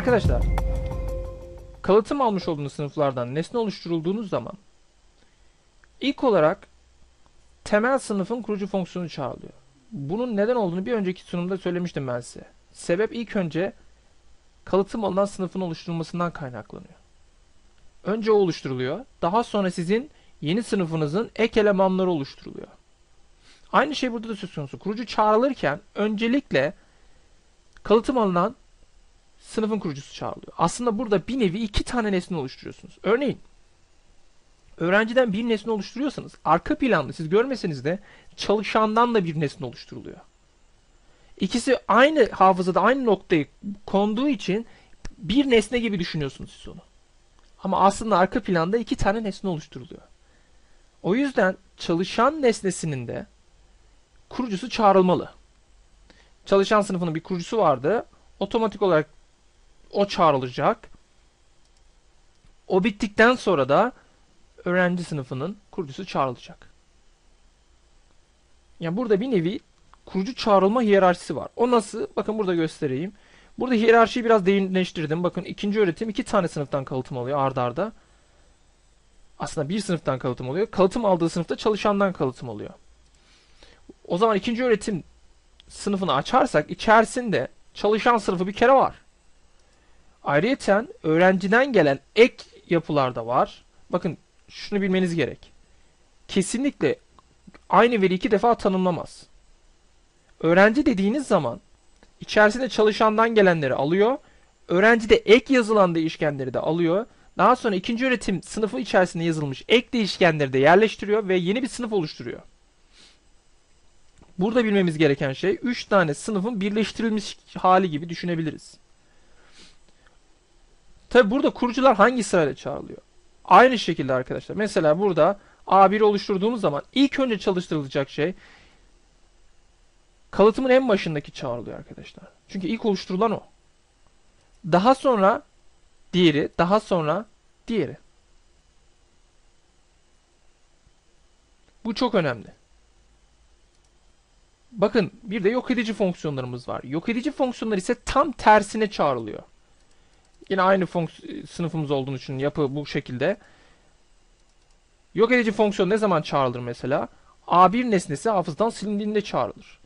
Arkadaşlar, kalıtım almış olduğunuz sınıflardan nesne oluşturulduğunuz zaman ilk olarak temel sınıfın kurucu fonksiyonu çağrılıyor. Bunun neden olduğunu bir önceki sunumda söylemiştim ben size. Sebep ilk önce kalıtım alınan sınıfın oluşturulmasından kaynaklanıyor. Önce o oluşturuluyor. Daha sonra sizin yeni sınıfınızın ek elemanları oluşturuluyor. Aynı şey burada da söz konusu. Kurucu çağrılırken öncelikle kalıtım alınan sınıfın kurucusu çağrılıyor. Aslında burada bir nevi iki tane nesne oluşturuyorsunuz. Örneğin öğrenciden bir nesne oluşturuyorsanız arka planda siz görmeseniz de çalışandan da bir nesne oluşturuluyor. İkisi aynı hafızada aynı noktayı konduğu için bir nesne gibi düşünüyorsunuz siz onu. Ama aslında arka planda iki tane nesne oluşturuluyor. O yüzden çalışan nesnesinin de kurucusu çağrılmalı. Çalışan sınıfının bir kurucusu vardı. Otomatik olarak o çağrılacak. O bittikten sonra da öğrenci sınıfının kurucusu çağrılacak. Yani burada bir nevi kurucu çağrılma hiyerarşisi var. O nasıl? Bakın burada göstereyim. Burada hiyerarşiyi biraz derinleştirdim. Bakın ikinci öğretim iki tane sınıftan kalıtım alıyor ardarda. Arda. Aslında bir sınıftan kalıtım alıyor. Kalıtım aldığı sınıfta çalışandan kalıtım alıyor. O zaman ikinci öğretim sınıfını açarsak içerisinde çalışan sınıfı bir kere var. Ayrıyeten öğrenciden gelen ek yapılar da var. Bakın şunu bilmeniz gerek. Kesinlikle aynı veri iki defa tanımlamaz. Öğrenci dediğiniz zaman içerisinde çalışandan gelenleri alıyor. Öğrenci de ek yazılan değişkenleri de alıyor. Daha sonra ikinci öğretim sınıfı içerisinde yazılmış ek değişkenleri de yerleştiriyor ve yeni bir sınıf oluşturuyor. Burada bilmemiz gereken şey 3 tane sınıfın birleştirilmiş hali gibi düşünebiliriz. Tabi burada kurucular hangi sırayla çağrılıyor? Aynı şekilde arkadaşlar. Mesela burada A1 oluşturduğumuz zaman ilk önce çalıştırılacak şey kalıtımın en başındaki çağrılıyor arkadaşlar. Çünkü ilk oluşturulan o. Daha sonra diğeri, daha sonra diğeri. Bu çok önemli. Bakın bir de yok edici fonksiyonlarımız var. Yok edici fonksiyonlar ise tam tersine çağrılıyor. Yine aynı sınıfımız olduğunu için yapı bu şekilde. Yok edici fonksiyon ne zaman çağrılır mesela? A1 nesnesi hafızdan silindiğinde çağrılır.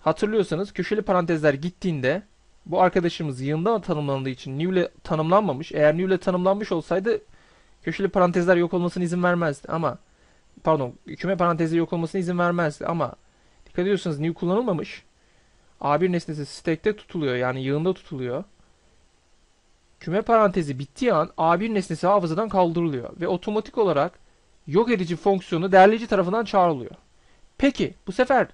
Hatırlıyorsanız köşeli parantezler gittiğinde bu arkadaşımız yığında tanımlandığı için new ile tanımlanmamış. Eğer new ile tanımlanmış olsaydı köşeli parantezler yok olmasına izin vermezdi ama pardon küme parantezleri yok olmasına izin vermezdi ama dikkat ediyorsanız new kullanılmamış. A1 nesnesi stack'te tutuluyor yani yığında tutuluyor. Küme parantezi bittiği an A1 nesnesi hafızadan kaldırılıyor ve otomatik olarak yok edici fonksiyonu derleyici tarafından çağrılıyor. Peki bu sefer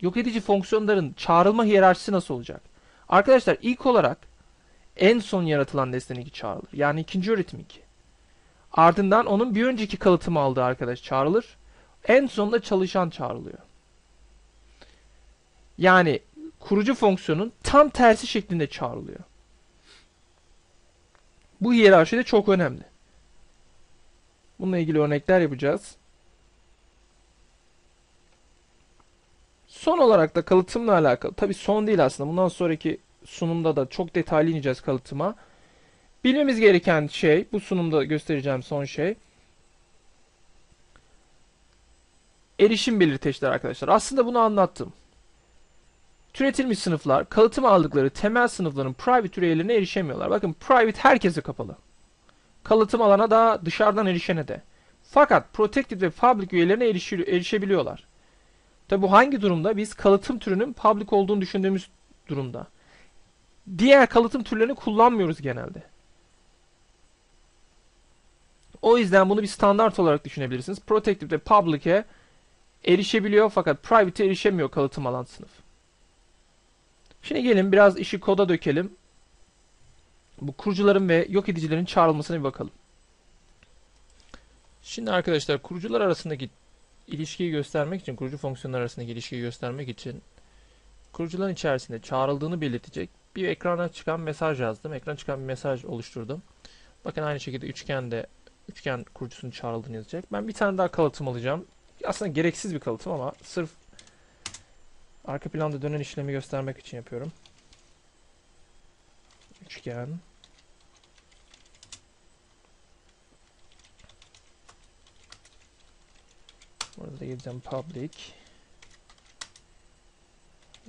yok edici fonksiyonların çağrılma hiyerarşisi nasıl olacak? Arkadaşlar ilk olarak en son yaratılan nesneniki çağrılır. Yani ikinci öğretim 2. Ardından onun bir önceki kalıtımı aldığı arkadaş çağrılır. En sonunda çalışan çağrılıyor. Yani kurucu fonksiyonun tam tersi şeklinde çağrılıyor. Bu hiyerarşi de çok önemli. Bununla ilgili örnekler yapacağız. Son olarak da kalıtımla alakalı. Tabi son değil aslında. Bundan sonraki sunumda da çok detaylı ineceğiz kalıtıma. Bilmemiz gereken şey, bu sunumda göstereceğim son şey. Erişim belirteçleri arkadaşlar. Aslında bunu anlattım. Türetilmiş sınıflar kalıtım aldıkları temel sınıfların private üyelerine erişemiyorlar. Bakın private herkese kapalı. Kalıtım alana da dışarıdan erişene de. Fakat protected ve public üyelerine erişebiliyorlar. Tabi bu hangi durumda? Biz kalıtım türünün public olduğunu düşündüğümüz durumda. Diğer kalıtım türlerini kullanmıyoruz genelde. O yüzden bunu bir standart olarak düşünebilirsiniz. Protected ve public'e erişebiliyor fakat private'e erişemiyor kalıtım alan sınıf. Şimdi gelin biraz işi koda dökelim. Bu kurucuların ve yok edicilerin çağrılmasına bir bakalım. Şimdi arkadaşlar kurucular arasındaki ilişkiyi göstermek için, kurucu fonksiyonlar arasındaki ilişkiyi göstermek için kurucuların içerisinde çağrıldığını belirtecek bir ekrana çıkan mesaj yazdım. Ekran çıkan bir mesaj oluşturdum. Bakın aynı şekilde üçgende üçgen kurucusunun çağrıldığını yazacak. Ben bir tane daha kalıtım alacağım. Aslında gereksiz bir kalıtım ama sırf arka planda dönen işlemi göstermek için yapıyorum. üçgen. Burada da public.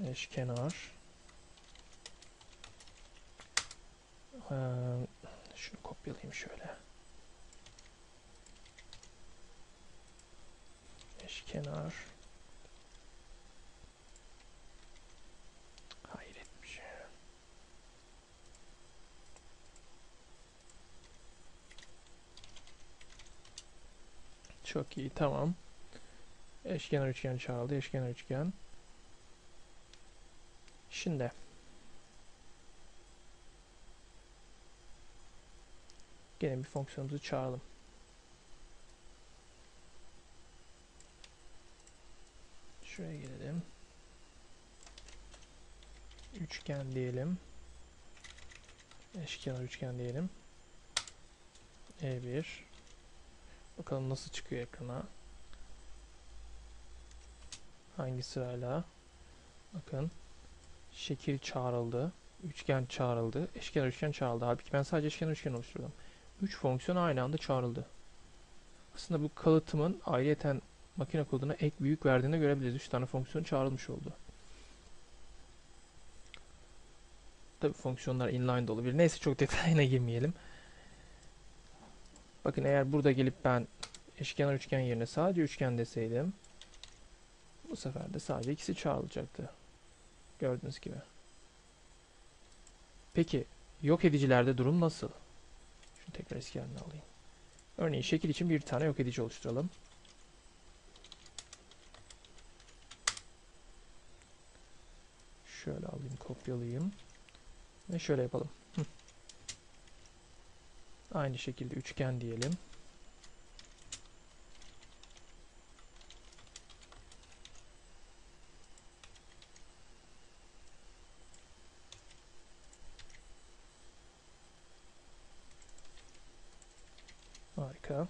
Eşkenar. Ee, şunu kopyalayayım şöyle. Eşkenar. Çok iyi tamam. Eşkenar üçgen çağrıldı. Eşkenar üçgen. Şimdi gene bir fonksiyonumuzu çağıralım. Şuraya gelelim. Üçgen diyelim. Eşkenar üçgen diyelim. E1 Bakalım nasıl çıkıyor ekrana. Hangi sırayla? Bakın. Şekil çağrıldı. Üçgen çağrıldı. Eşkenar üçgen çağrıldı. Halbuki ben sadece eşkenar üçgen oluşturdum. Üç fonksiyon aynı anda çağrıldı. Aslında bu kalıtımın ayrıyeten makine koduna ek büyük verdiğini görebiliriz. Üç tane fonksiyon çağrılmış oldu. Tabi fonksiyonlar inline de olabilir. Neyse çok detayına girmeyelim. Bakın eğer burada gelip ben eşkenar üçgen yerine sadece üçgen deseydim bu sefer de sadece ikisi çağrılacaktı. Gördüğünüz gibi. Peki yok edicilerde durum nasıl? Şunu tekrar eski haline alayım. Örneğin şekil için bir tane yok edici oluşturalım. Şöyle alayım, kopyalayayım. Ve şöyle yapalım. Hı. Aynı şekilde üçgen diyelim. Harika.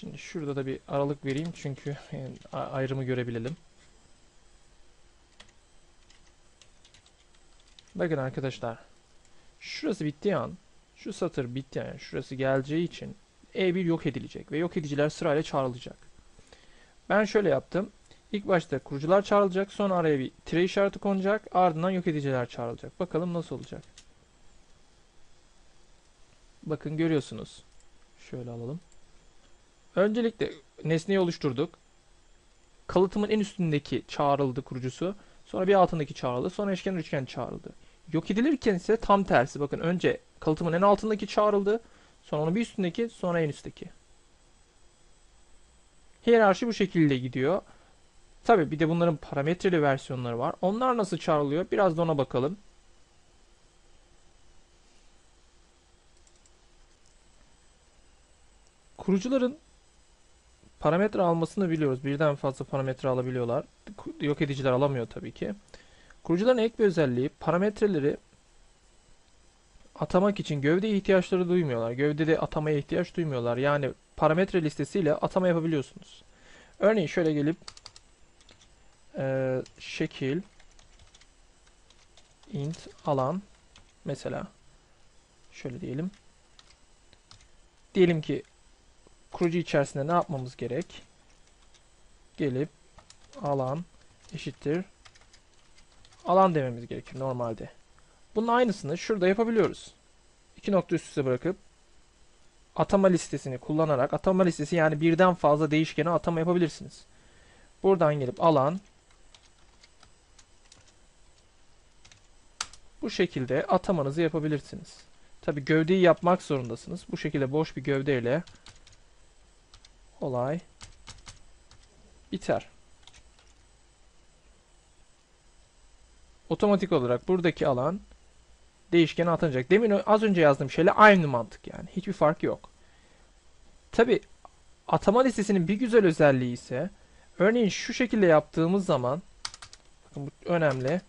Şimdi şurada da bir aralık vereyim çünkü yani ayrımı görebilelim. Bakın arkadaşlar. Şurası bittiği an, şu satır bitti yani şurası geleceği için E1 yok edilecek ve yok ediciler sırayla çağrılacak. Ben şöyle yaptım. İlk başta kurucular çağrılacak, sonra araya bir tire işareti konacak, ardından yok ediciler çağrılacak. Bakalım nasıl olacak. Bakın görüyorsunuz. Şöyle alalım. Öncelikle nesneyi oluşturduk. Kalıtımın en üstündeki çağrıldı kurucusu. Sonra bir altındaki çağrıldı. Sonra eşkenar üçgen çağrıldı. Yok edilirken ise tam tersi. Bakın önce kalıtımın en altındaki çağrıldı. Sonra onun bir üstündeki, sonra en üstteki. Hiyerarşi bu şekilde gidiyor. Tabi bir de bunların parametreli versiyonları var. Onlar nasıl çağrılıyor? Biraz da ona bakalım. Kurucuların parametre almasını biliyoruz. Birden fazla parametre alabiliyorlar. Yok ediciler alamıyor tabii ki. Kurucuların ek bir özelliği parametreleri atamak için gövdeye ihtiyaçları duymuyorlar. Gövdede atamaya ihtiyaç duymuyorlar. Yani parametre listesiyle atama yapabiliyorsunuz. Örneğin şöyle gelip e, şekil int alan mesela şöyle diyelim. Diyelim ki kurucu içerisinde ne yapmamız gerek? Gelip alan eşittir alan dememiz gerekir normalde. Bunun aynısını şurada yapabiliyoruz. İki nokta üst üste bırakıp atama listesini kullanarak atama listesi yani birden fazla değişkene atama yapabilirsiniz. Buradan gelip alan bu şekilde atamanızı yapabilirsiniz. Tabi gövdeyi yapmak zorundasınız. Bu şekilde boş bir gövdeyle olay biter. Otomatik olarak buradaki alan değişkene atanacak. Demin az önce yazdığım şeyle aynı mantık yani. Hiçbir fark yok. Tabi atama listesinin bir güzel özelliği ise örneğin şu şekilde yaptığımız zaman Bakın bu önemli.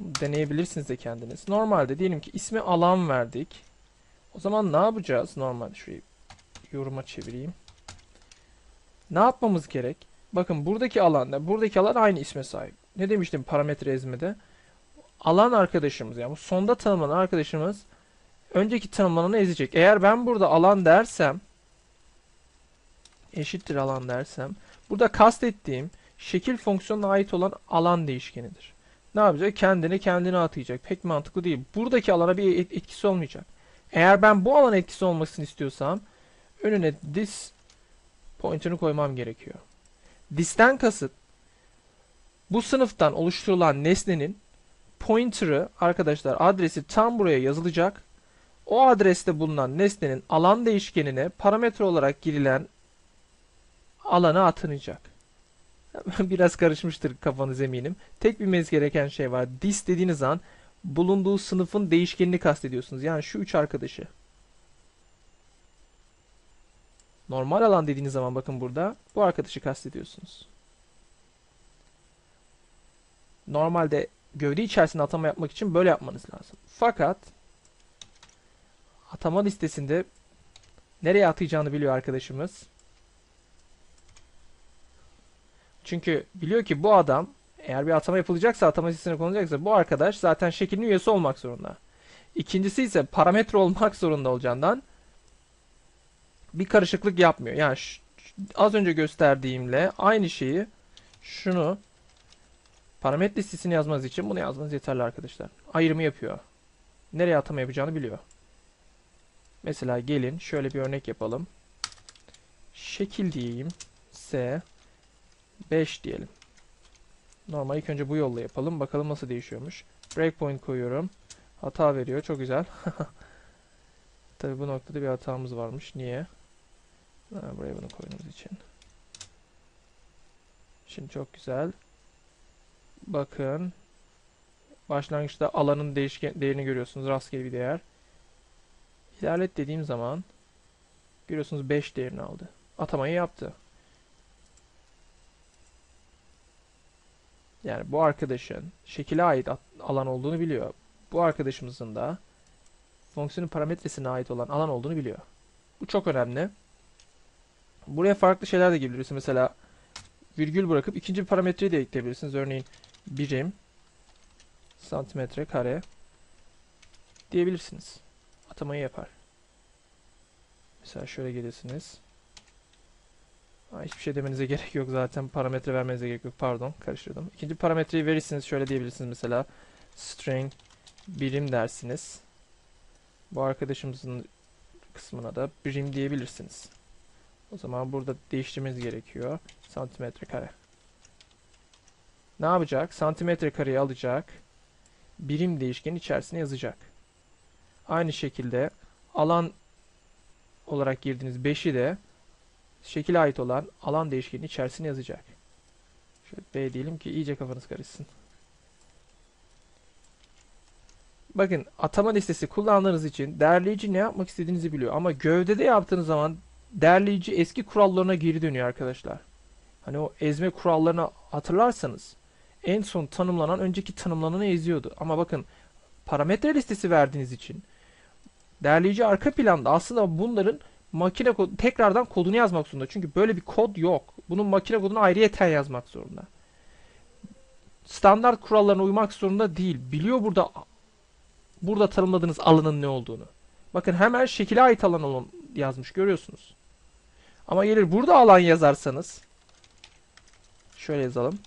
Deneyebilirsiniz de kendiniz. Normalde diyelim ki ismi alan verdik. O zaman ne yapacağız? Normalde şurayı yoruma çevireyim. Ne yapmamız gerek? Bakın buradaki alanla buradaki alan aynı isme sahip. Ne demiştim parametre ezmede? Alan arkadaşımız yani bu sonda tanımlanan arkadaşımız önceki tanımlananı ezecek. Eğer ben burada alan dersem eşittir alan dersem burada kastettiğim şekil fonksiyonuna ait olan alan değişkenidir. Ne yapacak? Kendini kendine atayacak. Pek mantıklı değil. Buradaki alana bir et- etkisi olmayacak. Eğer ben bu alana etkisi olmasını istiyorsam önüne this pointer'ını koymam gerekiyor. This'ten kasıt bu sınıftan oluşturulan nesnenin pointer'ı arkadaşlar adresi tam buraya yazılacak. O adreste bulunan nesnenin alan değişkenine parametre olarak girilen alana atanacak. Biraz karışmıştır kafanız eminim. Tek bilmeniz gereken şey var. This dediğiniz an bulunduğu sınıfın değişkenini kastediyorsunuz. Yani şu üç arkadaşı. Normal alan dediğiniz zaman bakın burada bu arkadaşı kastediyorsunuz. Normalde gövde içerisinde atama yapmak için böyle yapmanız lazım. Fakat atama listesinde nereye atayacağını biliyor arkadaşımız. Çünkü biliyor ki bu adam eğer bir atama yapılacaksa atama listesine konulacaksa bu arkadaş zaten şeklin üyesi olmak zorunda. İkincisi ise parametre olmak zorunda olacağından bir karışıklık yapmıyor. Yani ş- az önce gösterdiğimle aynı şeyi şunu parametre listesini yazmanız için bunu yazmanız yeterli arkadaşlar. Ayrımı yapıyor. Nereye atama yapacağını biliyor. Mesela gelin şöyle bir örnek yapalım. Şekil diyeyim. S 5 diyelim. Normal ilk önce bu yolla yapalım. Bakalım nasıl değişiyormuş. Breakpoint koyuyorum. Hata veriyor. Çok güzel. Tabii bu noktada bir hatamız varmış. Niye? Buraya bunu koyduğumuz için. Şimdi çok güzel. Bakın. Başlangıçta alanın değişken değerini görüyorsunuz. Rastgele bir değer. İlerlet dediğim zaman görüyorsunuz 5 değerini aldı. Atamayı yaptı. Yani bu arkadaşın şekile ait alan olduğunu biliyor. Bu arkadaşımızın da fonksiyonun parametresine ait olan alan olduğunu biliyor. Bu çok önemli. Buraya farklı şeyler de girebilirsiniz. Mesela virgül bırakıp ikinci bir parametreyi de ekleyebilirsiniz. Örneğin birim, santimetre, kare diyebilirsiniz. Atamayı yapar. Mesela şöyle gelirsiniz. Ha, hiçbir şey demenize gerek yok zaten. Parametre vermenize gerek yok. Pardon, karıştırdım. İkinci parametreyi verirsiniz. Şöyle diyebilirsiniz mesela. String birim dersiniz. Bu arkadaşımızın kısmına da birim diyebilirsiniz. O zaman burada değiştirmemiz gerekiyor. Santimetre kare. Ne yapacak? Santimetre kareyi alacak. Birim değişkenin içerisine yazacak. Aynı şekilde alan olarak girdiğiniz 5'i de şekile ait olan alan değişkenin içerisine yazacak. Şöyle B diyelim ki iyice kafanız karışsın. Bakın atama listesi kullandığınız için derleyici ne yapmak istediğinizi biliyor. Ama gövdede yaptığınız zaman derleyici eski kurallarına geri dönüyor arkadaşlar. Hani o ezme kurallarını hatırlarsanız en son tanımlanan önceki tanımlananı eziyordu. Ama bakın parametre listesi verdiğiniz için derleyici arka planda aslında bunların makine kodu tekrardan kodunu yazmak zorunda. Çünkü böyle bir kod yok. Bunun makine kodunu ayrıyeten yazmak zorunda. Standart kurallarına uymak zorunda değil. Biliyor burada burada tanımladığınız alanın ne olduğunu. Bakın hemen şekile ait alan olan yazmış görüyorsunuz. Ama gelir burada alan yazarsanız şöyle yazalım.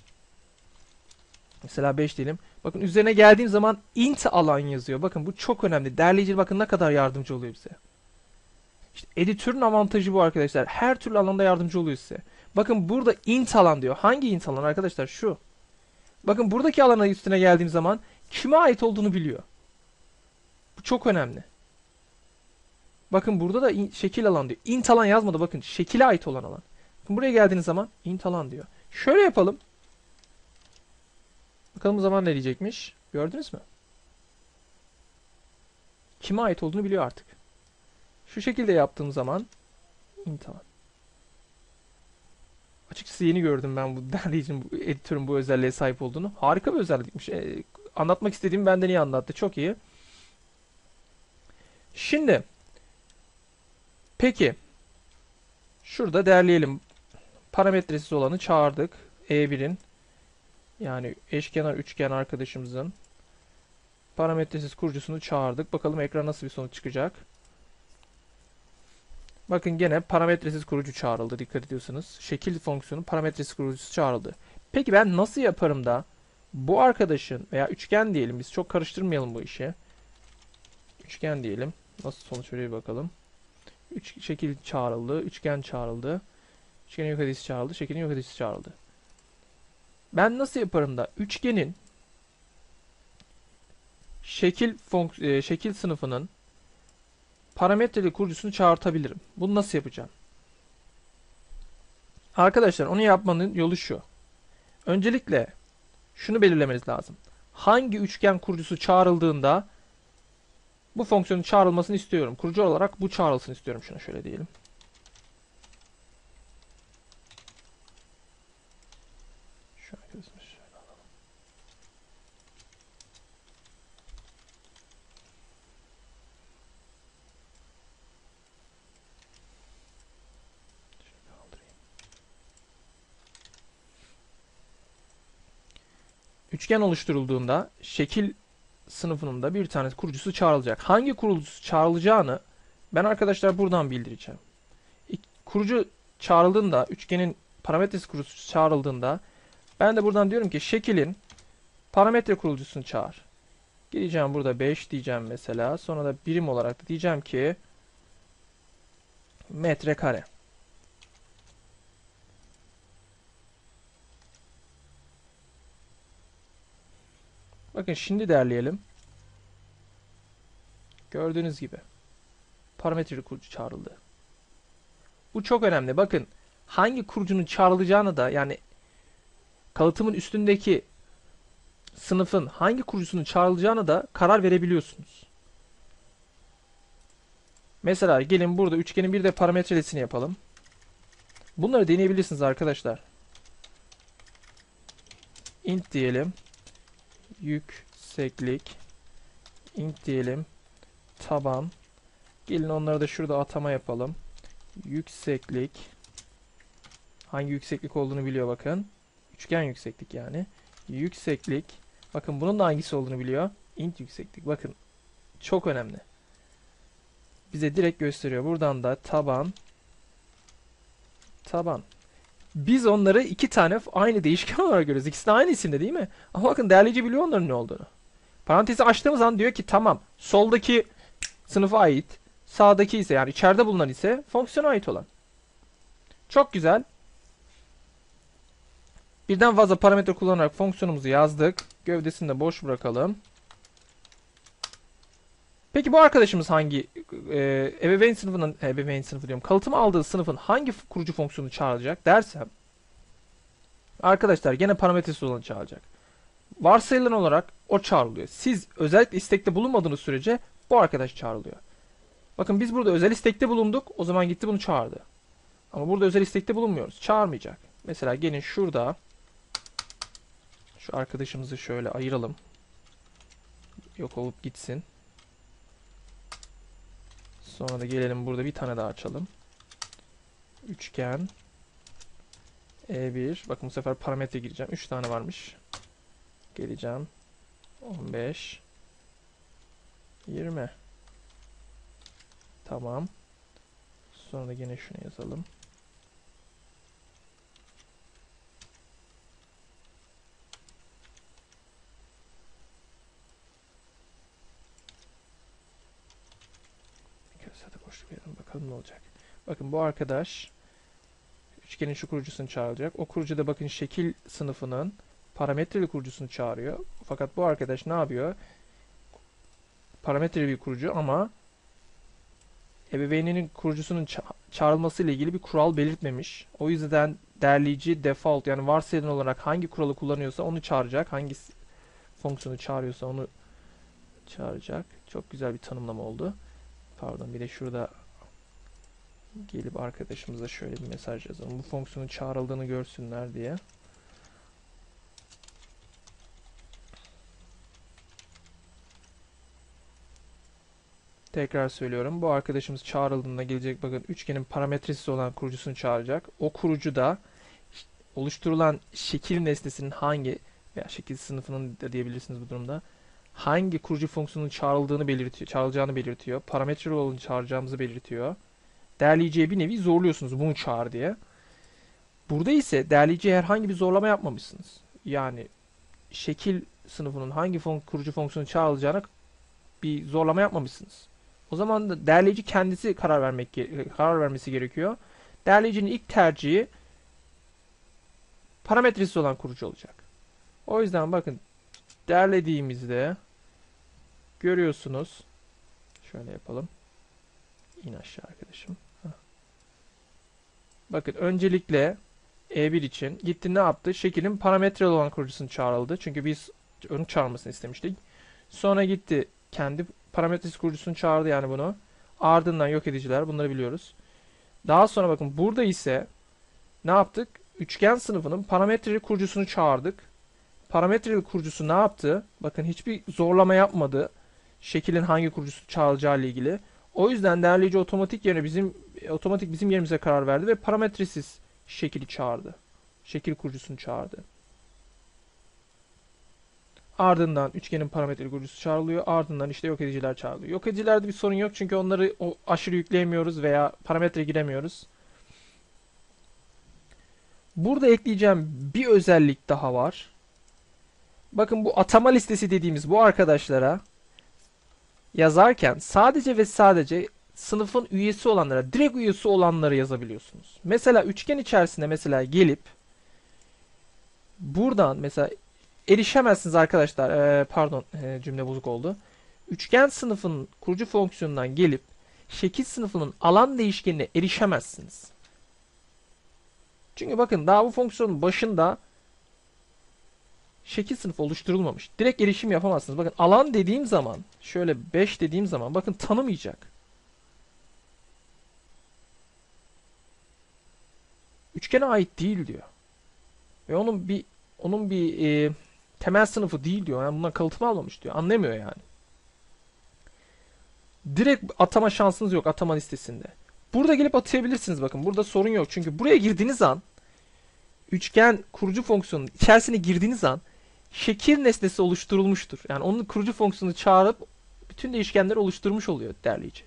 Mesela 5 diyelim. Bakın üzerine geldiğim zaman int alan yazıyor. Bakın bu çok önemli. Derleyici bakın ne kadar yardımcı oluyor bize. İşte editörün avantajı bu arkadaşlar. Her türlü alanda yardımcı oluyor size. Bakın burada int alan diyor. Hangi int alan arkadaşlar? Şu. Bakın buradaki alana üstüne geldiğim zaman kime ait olduğunu biliyor. Bu çok önemli. Bakın burada da şekil alan diyor. Int alan yazmadı bakın. Şekile ait olan alan. Bakın buraya geldiğiniz zaman int alan diyor. Şöyle yapalım. Bakalım o zaman ne diyecekmiş. Gördünüz mü? Kime ait olduğunu biliyor artık. Şu şekilde yaptığım zaman int alan. Açıkçası yeni gördüm ben bu derleyicinin, bu editörün bu özelliğe sahip olduğunu. Harika bir özellikmiş. Ee, anlatmak istediğim benden iyi anlattı. Çok iyi. Şimdi peki şurada derleyelim. Parametresiz olanı çağırdık. E1'in yani eşkenar üçgen arkadaşımızın parametresiz kurucusunu çağırdık. Bakalım ekran nasıl bir sonuç çıkacak. Bakın gene parametresiz kurucu çağrıldı dikkat ediyorsanız. Şekil fonksiyonu parametresiz kurucusu çağrıldı. Peki ben nasıl yaparım da bu arkadaşın veya üçgen diyelim biz çok karıştırmayalım bu işi. Üçgen diyelim. Nasıl sonuç veriyor bakalım. Üç, şekil çağrıldı. Üçgen çağrıldı. Üçgenin yok edisi çağrıldı. Şeklin yok edisi çağrıldı. Ben nasıl yaparım da üçgenin şekil e, şekil sınıfının parametreli kurucusunu çağırtabilirim. Bunu nasıl yapacağım? Arkadaşlar onu yapmanın yolu şu. Öncelikle şunu belirlemeniz lazım. Hangi üçgen kurucusu çağrıldığında bu fonksiyonun çağrılmasını istiyorum. Kurucu olarak bu çağrılsın istiyorum. Şuna şöyle diyelim. Üçgen oluşturulduğunda şekil sınıfının da bir tane kurucusu çağrılacak. Hangi kurucusu çağrılacağını ben arkadaşlar buradan bildireceğim. Kurucu çağrıldığında, üçgenin parametresi kurucusu çağrıldığında ben de buradan diyorum ki şekilin parametre kurucusunu çağır. Gireceğim burada 5 diyeceğim mesela. Sonra da birim olarak da diyeceğim ki metrekare. Bakın şimdi derleyelim. Gördüğünüz gibi parametre kurucu çağrıldı. Bu çok önemli. Bakın hangi kurucunun çağrılacağını da yani kalıtımın üstündeki sınıfın hangi kurucusunun çağrılacağını da karar verebiliyorsunuz. Mesela gelin burada üçgenin bir de parametrelesini yapalım. Bunları deneyebilirsiniz arkadaşlar. int diyelim. Yükseklik. int diyelim. Taban. Gelin onları da şurada atama yapalım. Yükseklik. Hangi yükseklik olduğunu biliyor bakın. Üçgen yükseklik yani. Yükseklik. Bakın bunun da hangisi olduğunu biliyor. int yükseklik. Bakın çok önemli. Bize direkt gösteriyor. Buradan da taban taban. Biz onları iki tane aynı değişken olarak görüyoruz. İkisi de aynı isimde değil mi? Ama bakın derleyici biliyor onların ne olduğunu. Parantezi açtığımız zaman diyor ki tamam soldaki sınıfa ait sağdaki ise yani içeride bulunan ise fonksiyona ait olan. Çok güzel. Birden fazla parametre kullanarak fonksiyonumuzu yazdık. Gövdesini de boş bırakalım. Peki bu arkadaşımız hangi e, ebeveyn sınıfının ebeveyn sınıfı diyorum. Kalıtım aldığı sınıfın hangi kurucu fonksiyonu çağıracak dersem arkadaşlar gene parametresiz olanı çağıracak. Varsayılan olarak o çağrılıyor. Siz özellikle istekte bulunmadığınız sürece bu arkadaş çağrılıyor. Bakın biz burada özel istekte bulunduk. O zaman gitti bunu çağırdı. Ama burada özel istekte bulunmuyoruz. Çağırmayacak. Mesela gelin şurada şu arkadaşımızı şöyle ayıralım. Yok olup gitsin. Sonra da gelelim burada bir tane daha açalım. Üçgen. E1. Bakın bu sefer parametre gireceğim. 3 tane varmış. Geleceğim. 15. 20. Tamam. Sonra da yine şunu yazalım. Bakalım ne olacak. Bakın bu arkadaş üçgenin şu kurucusunu çağıracak. O kurucu da bakın şekil sınıfının parametreli kurucusunu çağırıyor. Fakat bu arkadaş ne yapıyor? Parametreli bir kurucu ama ebeveyninin kurucusunun ça- çağrılması ile ilgili bir kural belirtmemiş. O yüzden derleyici default yani varsayılan olarak hangi kuralı kullanıyorsa onu çağıracak. Hangi fonksiyonu çağırıyorsa onu çağıracak. Çok güzel bir tanımlama oldu. Pardon bir de şurada Gelip arkadaşımıza şöyle bir mesaj yazalım. Bu fonksiyonun çağrıldığını görsünler diye. Tekrar söylüyorum. Bu arkadaşımız çağrıldığında gelecek bakın üçgenin parametresi olan kurucusunu çağıracak. O kurucu da oluşturulan şekil nesnesinin hangi veya şekil sınıfının da diyebilirsiniz bu durumda hangi kurucu fonksiyonun çağrıldığını belirtiyor, çağrılacağını belirtiyor. Parametre olanı çağıracağımızı belirtiyor. Değerleyiciye bir nevi zorluyorsunuz bunu çağır diye. Burada ise değerleyiciye herhangi bir zorlama yapmamışsınız. Yani şekil sınıfının hangi fon kurucu fonksiyonu çağrılacağına bir zorlama yapmamışsınız. O zaman da değerleyici kendisi karar vermek karar vermesi gerekiyor. Değerleyicinin ilk tercihi parametresi olan kurucu olacak. O yüzden bakın derlediğimizde görüyorsunuz. Şöyle yapalım. İn aşağı arkadaşım. Bakın öncelikle E1 için gitti ne yaptı? Şekilin parametre olan kurucusunu çağrıldı. Çünkü biz onu çağırmasını istemiştik. Sonra gitti kendi parametresi kurucusunu çağırdı yani bunu. Ardından yok ediciler bunları biliyoruz. Daha sonra bakın burada ise ne yaptık? Üçgen sınıfının parametre kurucusunu çağırdık. Parametreli kurucusu ne yaptı? Bakın hiçbir zorlama yapmadı. Şekilin hangi kurucusu çağılacağı ile ilgili. O yüzden değerleyici otomatik yerine bizim otomatik bizim yerimize karar verdi ve parametresiz şekili çağırdı. Şekil kurucusunu çağırdı. Ardından üçgenin parametreli kurucusu çağrılıyor. Ardından işte yok ediciler çağrılıyor. Yok edicilerde bir sorun yok çünkü onları o aşırı yükleyemiyoruz veya parametre giremiyoruz. Burada ekleyeceğim bir özellik daha var. Bakın bu atama listesi dediğimiz bu arkadaşlara yazarken sadece ve sadece sınıfın üyesi olanlara, direkt üyesi olanları yazabiliyorsunuz. Mesela üçgen içerisinde mesela gelip buradan mesela erişemezsiniz arkadaşlar. Ee, pardon e, cümle bozuk oldu. Üçgen sınıfının kurucu fonksiyonundan gelip şekil sınıfının alan değişkenine erişemezsiniz. Çünkü bakın daha bu fonksiyonun başında şekil sınıfı oluşturulmamış. Direkt erişim yapamazsınız. Bakın alan dediğim zaman şöyle 5 dediğim zaman bakın tanımayacak. Üçgene ait değil diyor. Ve onun bir onun bir e, temel sınıfı değil diyor. Yani bundan kalıtım almamış diyor. Anlamıyor yani. Direkt atama şansınız yok atama listesinde. Burada gelip atayabilirsiniz bakın. Burada sorun yok. Çünkü buraya girdiğiniz an üçgen kurucu fonksiyonun içerisine girdiğiniz an şekil nesnesi oluşturulmuştur. Yani onun kurucu fonksiyonu çağırıp bütün değişkenleri oluşturmuş oluyor derleyici.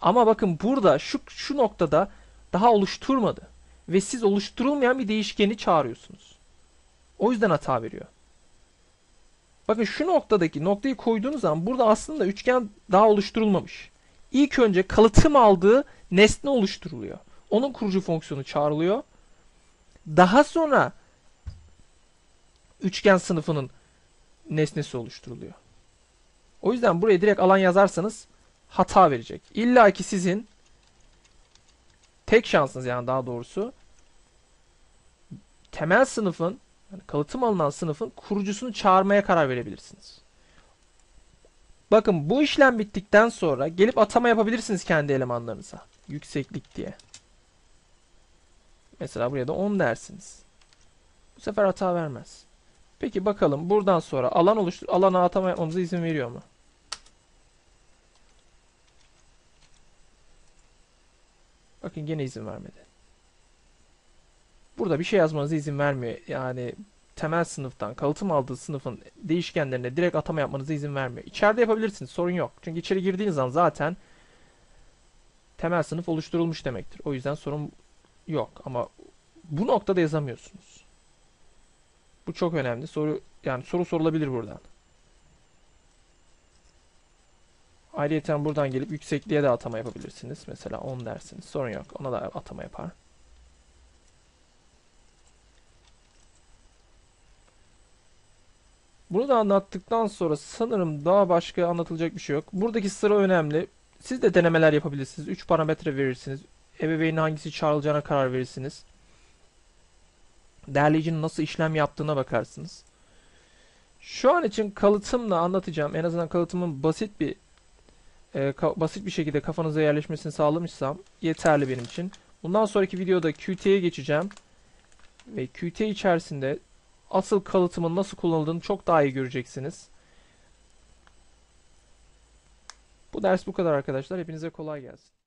Ama bakın burada şu şu noktada daha oluşturmadı ve siz oluşturulmayan bir değişkeni çağırıyorsunuz. O yüzden hata veriyor. Bakın şu noktadaki noktayı koyduğunuz zaman burada aslında üçgen daha oluşturulmamış. İlk önce kalıtım aldığı nesne oluşturuluyor. Onun kurucu fonksiyonu çağrılıyor. Daha sonra üçgen sınıfının nesnesi oluşturuluyor. O yüzden buraya direkt alan yazarsanız hata verecek. İlla ki sizin tek şansınız yani daha doğrusu temel sınıfın yani kalıtım alınan sınıfın kurucusunu çağırmaya karar verebilirsiniz. Bakın bu işlem bittikten sonra gelip atama yapabilirsiniz kendi elemanlarınıza. Yükseklik diye. Mesela buraya da 10 dersiniz. Bu sefer hata vermez. Peki bakalım buradan sonra alan oluştur alana atama yapmamıza izin veriyor mu? Bakın gene izin vermedi. Burada bir şey yazmanıza izin vermiyor. Yani temel sınıftan kalıtım aldığı sınıfın değişkenlerine direkt atama yapmanıza izin vermiyor. İçeride yapabilirsiniz. Sorun yok. Çünkü içeri girdiğiniz zaman zaten temel sınıf oluşturulmuş demektir. O yüzden sorun yok. Ama bu noktada yazamıyorsunuz. Bu çok önemli. Soru yani soru sorulabilir buradan. Ayrıca buradan gelip yüksekliğe de atama yapabilirsiniz. Mesela 10 dersiniz. Sorun yok. Ona da atama yapar. Bunu da anlattıktan sonra sanırım daha başka anlatılacak bir şey yok. Buradaki sıra önemli. Siz de denemeler yapabilirsiniz. 3 parametre verirsiniz. Ebeveynin hangisi çağrılacağına karar verirsiniz. Derleyicinin nasıl işlem yaptığına bakarsınız. Şu an için kalıtımla anlatacağım. En azından kalıtımın basit bir e, basit bir şekilde kafanıza yerleşmesini sağlamışsam yeterli benim için. Bundan sonraki videoda Qt'ye geçeceğim. Ve Qt içerisinde asıl kalıtımın nasıl kullanıldığını çok daha iyi göreceksiniz. Bu ders bu kadar arkadaşlar. Hepinize kolay gelsin.